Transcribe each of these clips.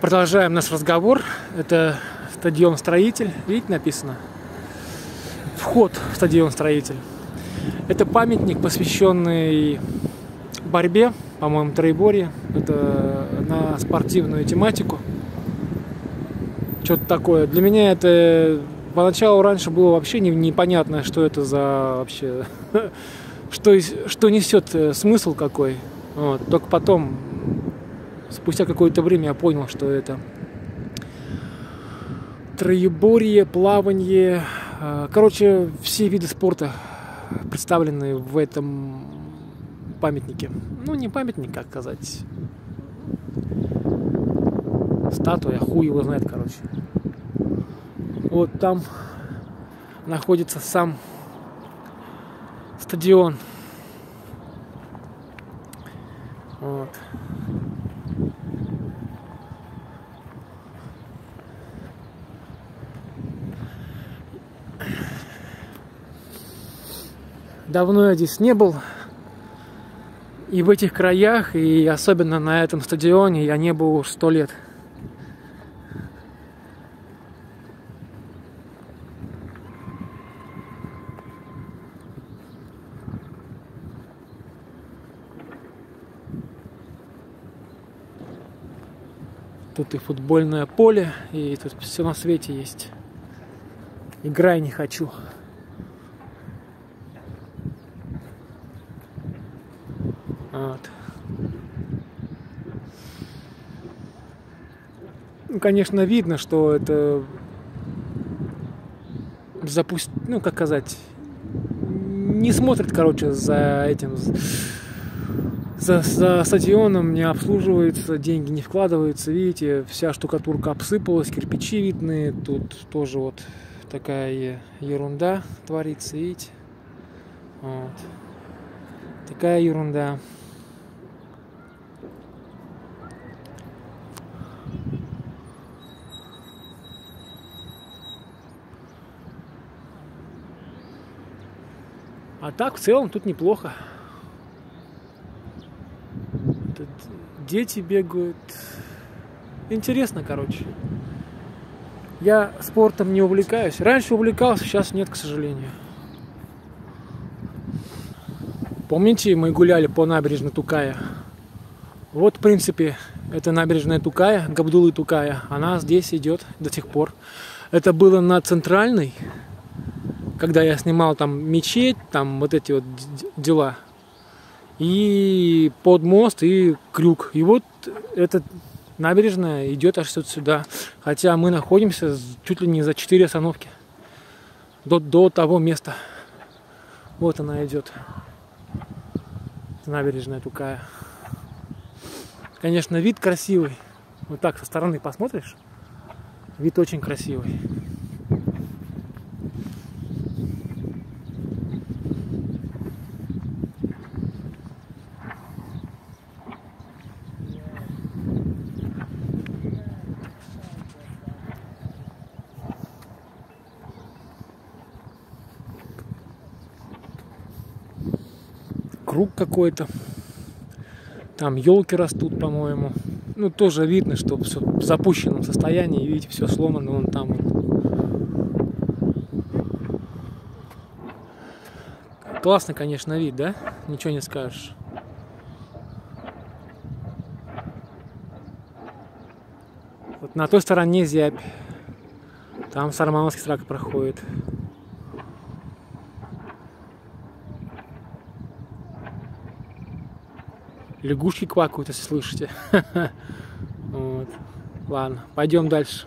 Продолжаем наш разговор. Это стадион «Строитель». Видите, написано? Вход в стадион «Строитель». Это памятник, посвященный борьбе, по-моему, троеборье. Это на спортивную тематику. Что-то такое. Для меня это поначалу раньше было вообще непонятно, что это за вообще, что, что несет э, смысл какой. Вот. Только потом спустя какое-то время я понял, что это троеборье, плавание, э, короче, все виды спорта представлены в этом памятнике. Ну, не памятник, как сказать. Статуя, хуй его знает, короче. Вот там находится сам стадион. Вот. Давно я здесь не был. И в этих краях, и особенно на этом стадионе я не был сто лет. Тут и футбольное поле, и тут все на свете есть. Играй не хочу. Вот. Ну, конечно, видно, что это запусть, ну, как сказать, не смотрит, короче, за этим, за, за стадионом не обслуживается, деньги не вкладываются, видите, вся штукатурка обсыпалась, кирпичи видны, тут тоже вот такая ерунда творится, видите, вот. такая ерунда. А так в целом тут неплохо. Тут дети бегают. Интересно, короче. Я спортом не увлекаюсь. Раньше увлекался, сейчас нет, к сожалению. Помните, мы гуляли по набережной Тукая? Вот, в принципе, это набережная Тукая, Габдулы Тукая. Она здесь идет до сих пор. Это было на центральной, когда я снимал там мечеть, там вот эти вот дела, и под мост, и крюк. И вот эта набережная идет аж сюда. Хотя мы находимся чуть ли не за 4 остановки до, до того места. Вот она идет. Набережная Тукая. Конечно, вид красивый. Вот так со стороны посмотришь, вид очень красивый. Круг какой-то. Там елки растут, по-моему. Ну, тоже видно, что все в запущенном состоянии. Видите, все сломано вон там. Классный, конечно, вид, да? Ничего не скажешь. Вот на той стороне зябь. Там Сармановский трак проходит. Лягушки квакают, если слышите. Вот. Ладно, пойдем дальше.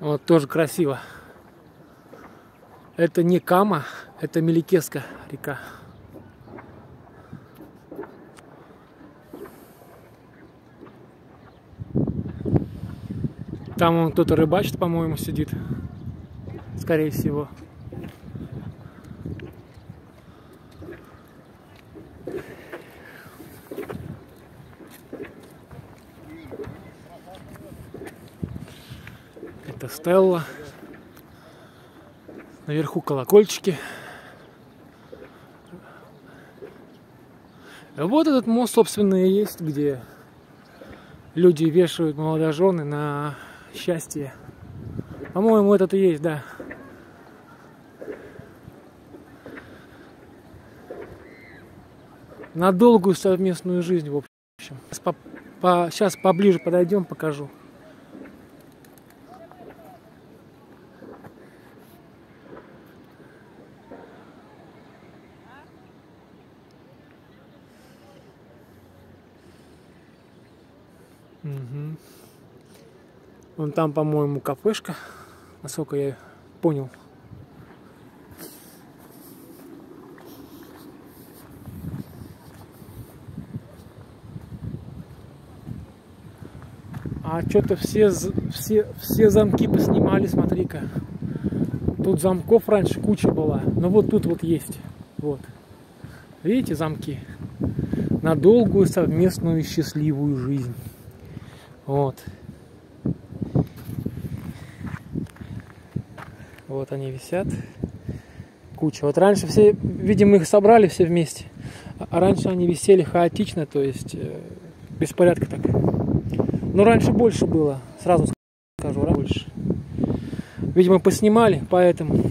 Вот тоже красиво. Это не Кама, это Меликеска река. Там он кто-то рыбачит, по-моему, сидит. Скорее всего. Это Стелла. Наверху колокольчики. Вот этот мост, собственно, и есть, где люди вешают молодожены на счастье. По-моему, это и есть, да. На долгую совместную жизнь, в общем. Сейчас, по, по, сейчас поближе подойдем, покажу. Вон там, по-моему, кафешка, насколько я понял. А что-то все, все, все замки поснимали, смотри-ка. Тут замков раньше куча была. Но вот тут вот есть. Вот. Видите замки? На долгую совместную счастливую жизнь. Вот. Вот они висят. Куча. Вот раньше все, видимо, их собрали все вместе. А раньше они висели хаотично, то есть э, беспорядка так. Но раньше больше было, сразу скажу, больше. Видимо, поснимали, поэтому.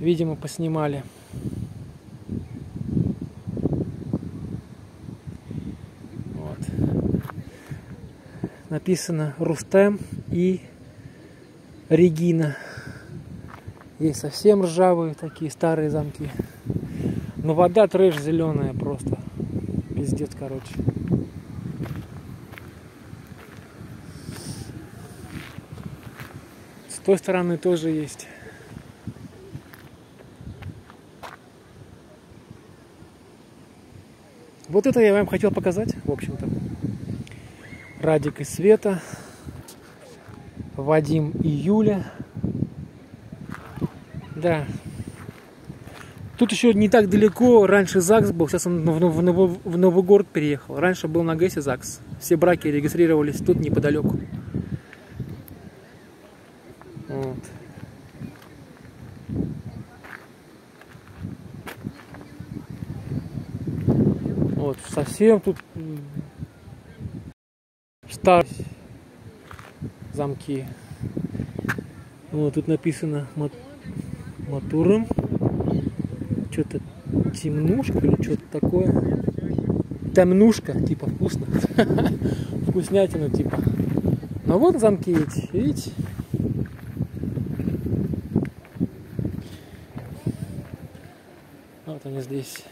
Видимо, поснимали. Написано Рустем и Регина. Есть совсем ржавые такие старые замки. Но вода трэш зеленая просто. Пиздец, короче. С той стороны тоже есть. Вот это я вам хотел показать, в общем-то. Радик и Света, Вадим и Юля. Да. Тут еще не так далеко, раньше ЗАГС был, сейчас он в, в, в Новый город переехал. Раньше был на ГЭСе ЗАГС. Все браки регистрировались тут неподалеку. Вот. Вот, совсем тут старые замки. Вот тут написано мот мотором. Что-то темнушка или что-то такое. Темнушка, типа вкусно. Вкуснятина, типа. Но вот замки эти, видите? Вот они здесь.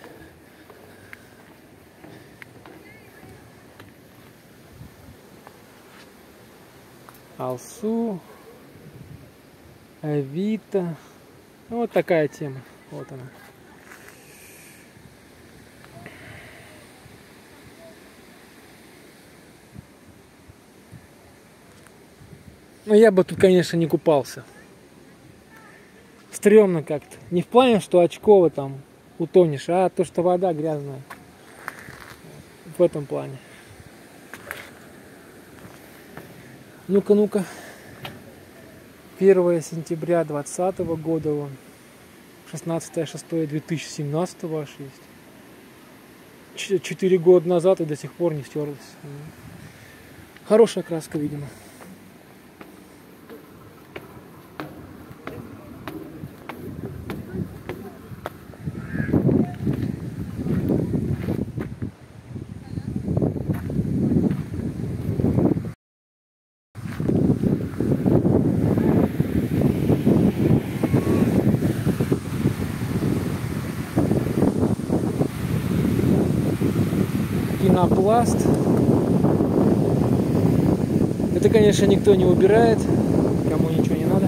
Алсу, Авито. Вот такая тема. Вот она. Но я бы тут, конечно, не купался. Стремно как-то. Не в плане, что очково там утонешь, а то, что вода грязная. В этом плане. Ну-ка, ну-ка. 1 сентября 2020 года он. 16 6 2017 аж есть. Четыре года назад и до сих пор не стерлась. Хорошая краска, видимо. Пенопласт. Это, конечно, никто не убирает, кому ничего не надо.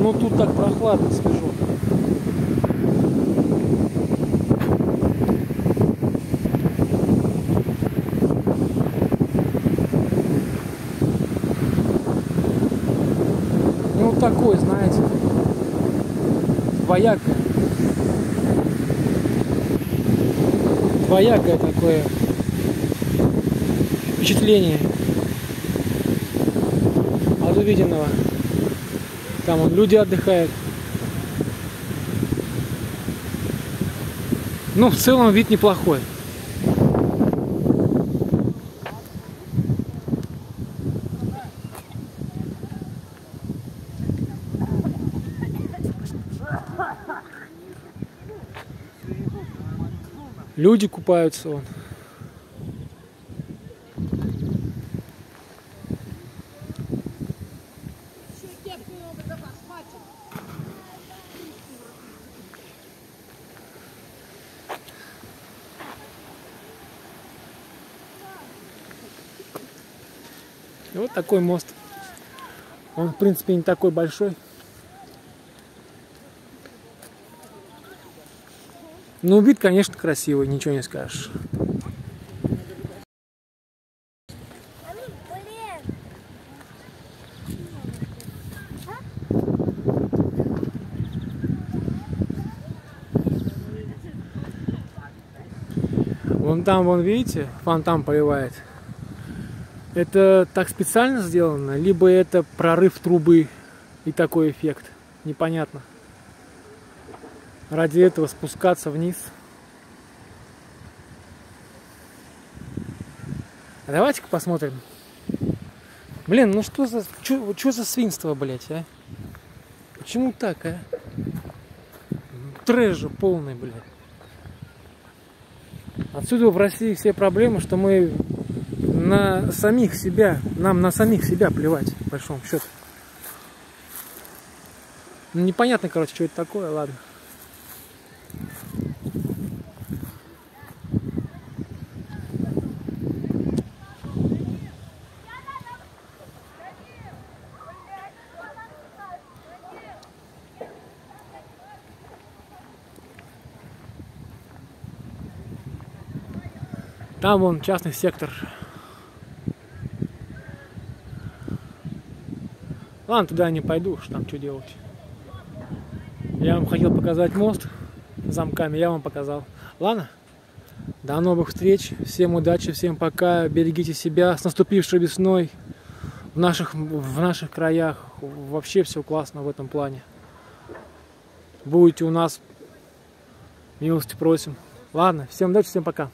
Ну тут так прохладно, свежо. Ну такой, знаете, двоякое. Двоякое такое впечатление от увиденного. Там вон люди отдыхают. Ну, в целом вид неплохой. Люди купаются вон. И вот такой мост. Он, в принципе, не такой большой. Ну, вид, конечно, красивый, ничего не скажешь. Вон там, вон видите, фонтан поливает. Это так специально сделано, либо это прорыв трубы и такой эффект. Непонятно ради этого спускаться вниз. А давайте-ка посмотрим. Блин, ну что за, что, что за свинство, блядь, а? Почему так, а? Трэш же полный, блядь. Отсюда в России все проблемы, что мы на самих себя, нам на самих себя плевать, в большом счете. Ну, непонятно, короче, что это такое, ладно. Там вон частный сектор. Ладно, туда не пойду, что там что делать. Я вам хотел показать мост замками, я вам показал. Ладно? До новых встреч. Всем удачи, всем пока. Берегите себя. С наступившей весной. В наших, в наших краях вообще все классно в этом плане. Будете у нас. Милости просим. Ладно, всем удачи, всем пока.